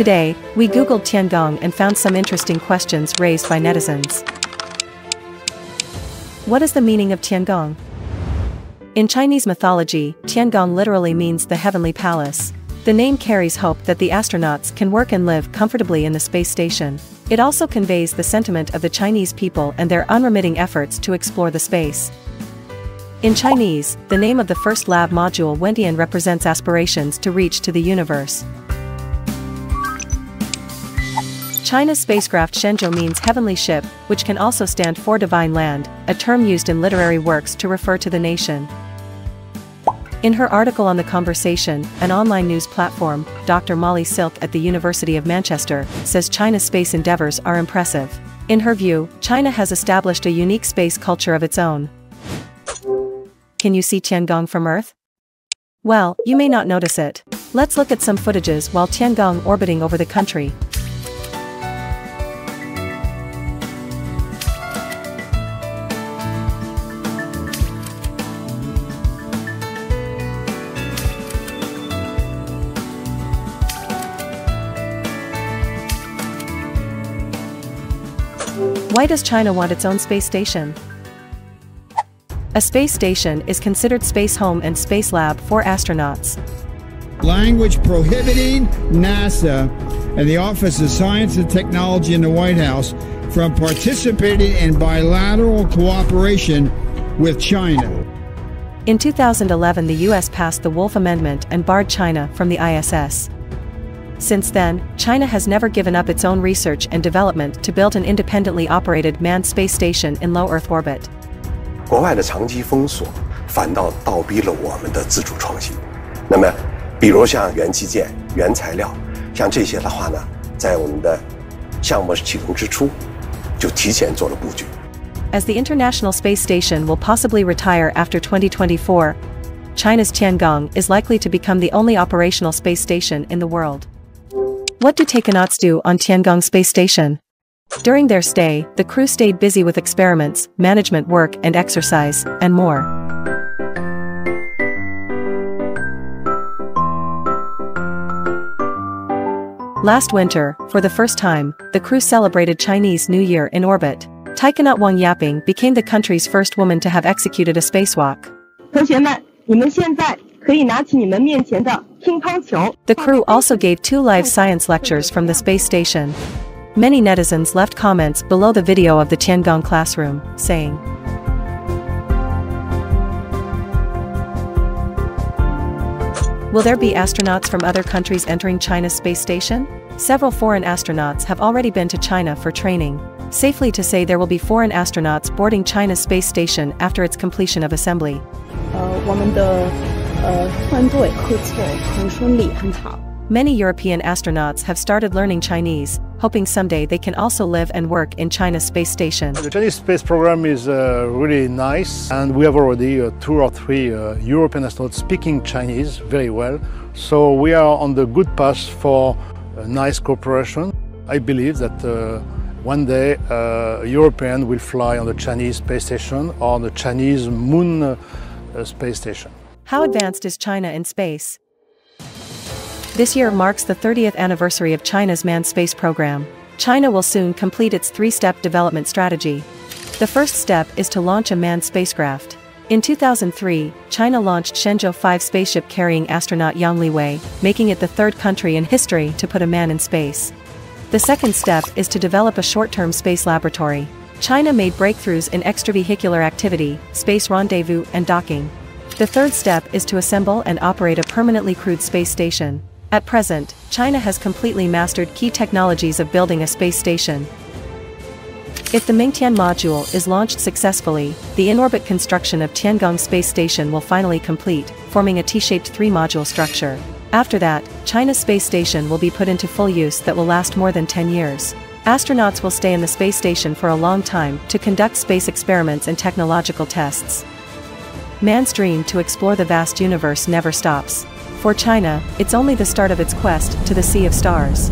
Today, we googled Tiangong and found some interesting questions raised by netizens. What is the meaning of Tiangong? In Chinese mythology, Tiangong literally means the heavenly palace. The name carries hope that the astronauts can work and live comfortably in the space station. It also conveys the sentiment of the Chinese people and their unremitting efforts to explore the space. In Chinese, the name of the first lab module Wentian represents aspirations to reach to the universe. China's spacecraft Shenzhou means heavenly ship, which can also stand for divine land, a term used in literary works to refer to the nation. In her article on The Conversation, an online news platform, Dr. Molly Silk at the University of Manchester says China's space endeavors are impressive. In her view, China has established a unique space culture of its own. Can you see Tiangong from Earth? Well, you may not notice it. Let's look at some footages while Tiangong orbiting over the country. Why does China want its own space station? A space station is considered space home and space lab for astronauts. Language prohibiting NASA and the Office of Science and Technology in the White House from participating in bilateral cooperation with China. In 2011 the US passed the Wolf Amendment and barred China from the ISS. Since then, China has never given up its own research and development to build an independently operated manned space station in low Earth orbit. 国外的长期封锁反倒倒逼了我们的自主创新。那么，比如像元器件、原材料，像这些的话呢，在我们的项目启动之初就提前做了布局。As the International Space Station will possibly retire after 2024, China's Tiangong is likely to become the only operational space station in the world. What do takonauts do on Tiangong Space Station? During their stay, the crew stayed busy with experiments, management work and exercise, and more. Last winter, for the first time, the crew celebrated Chinese New Year in orbit. Taikonaut Wang Yaping became the country's first woman to have executed a spacewalk. 同学们，你们现在可以拿起你们面前的乒乓球。 the crew also gave two live science lectures from the space station. Many netizens left comments below the video of the Tiangong classroom, saying, Will there be astronauts from other countries entering China's space station? Several foreign astronauts have already been to China for training. Safely to say there will be foreign astronauts boarding China's space station after its completion of assembly. Uh, 呃，Many European astronauts have started learning Chinese, hoping someday they can also live and work in China's space station. The Chinese space program is uh, really nice, and we have already uh, two or three uh, European astronauts speaking Chinese very well, so we are on the good path for nice cooperation. I believe that uh, one day uh, a European will fly on the Chinese space station or the Chinese moon uh, space station. How advanced is China in space? This year marks the 30th anniversary of China's manned space program. China will soon complete its three-step development strategy. The first step is to launch a manned spacecraft. In 2003, China launched Shenzhou 5 spaceship carrying astronaut Yang Liwei, making it the third country in history to put a man in space. The second step is to develop a short-term space laboratory. China made breakthroughs in extravehicular activity, space rendezvous and docking. The third step is to assemble and operate a permanently crewed space station. At present, China has completely mastered key technologies of building a space station. If the Mengtian module is launched successfully, the in-orbit construction of Tiangong space station will finally complete, forming a T-shaped three-module structure. After that, China's space station will be put into full use that will last more than 10 years. Astronauts will stay in the space station for a long time to conduct space experiments and technological tests. Man's dream to explore the vast universe never stops. For China, it's only the start of its quest to the Sea of Stars.